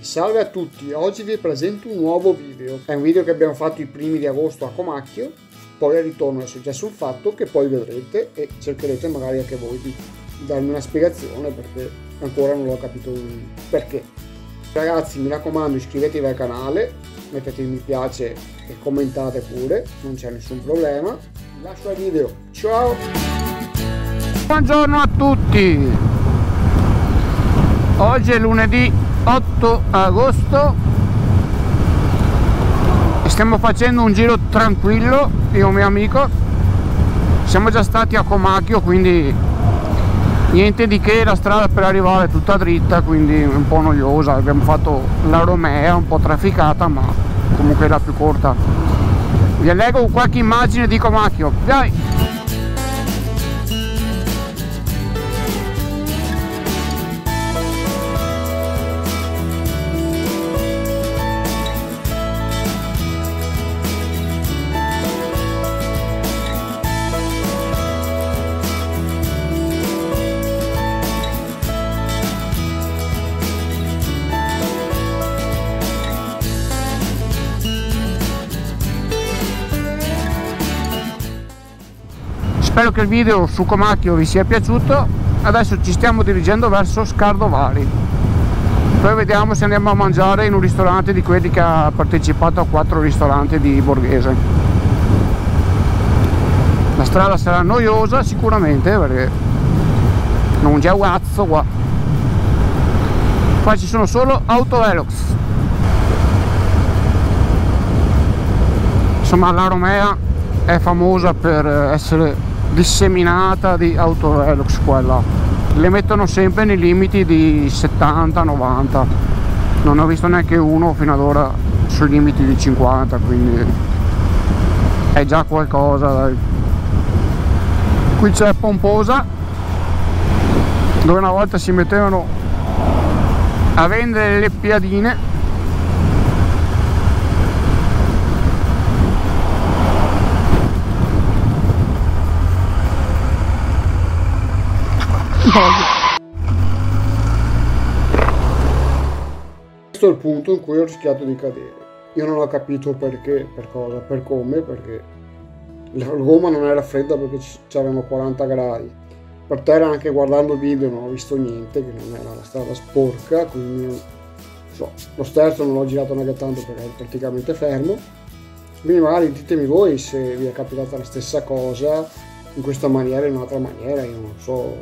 Salve a tutti, oggi vi presento un nuovo video. È un video che abbiamo fatto i primi di agosto a Comacchio, poi ritorno è successo un fatto che poi vedrete e cercherete magari anche voi di darmi una spiegazione perché ancora non l'ho capito perché. Ragazzi mi raccomando iscrivetevi al canale, mettete mi piace e commentate pure, non c'è nessun problema. Lascio al video, ciao! Buongiorno a tutti! Oggi è lunedì 8 agosto. Stiamo facendo un giro tranquillo io e mio amico. Siamo già stati a Comacchio quindi niente di che la strada per arrivare è tutta dritta quindi un po' noiosa. Abbiamo fatto la Romea un po' trafficata ma comunque la più corta. Vi leggo qualche immagine di Comacchio. Dai spero che il video su Comacchio vi sia piaciuto. Adesso ci stiamo dirigendo verso Scardovari poi vediamo se andiamo a mangiare in un ristorante di quelli che ha partecipato a quattro ristoranti di Borghese. La strada sarà noiosa sicuramente perché non c'è guazzo qua. Qua ci sono solo autovelox insomma la Romea è famosa per essere disseminata di autovelox quella le mettono sempre nei limiti di 70-90 non ho visto neanche uno fino ad ora sui limiti di 50 quindi è già qualcosa dai. qui c'è Pomposa dove una volta si mettevano a vendere le piadine Questo è il punto in cui ho rischiato di cadere. Io non ho capito perché, per cosa, per come, perché la gomma non era fredda perché c'erano 40 gradi. Per terra anche guardando il video non ho visto niente, che non era la strada sporca, quindi so, lo sterzo non l'ho girato neanche tanto perché è praticamente fermo. Quindi magari ditemi voi se vi è capitata la stessa cosa in questa maniera in un'altra maniera, io non so.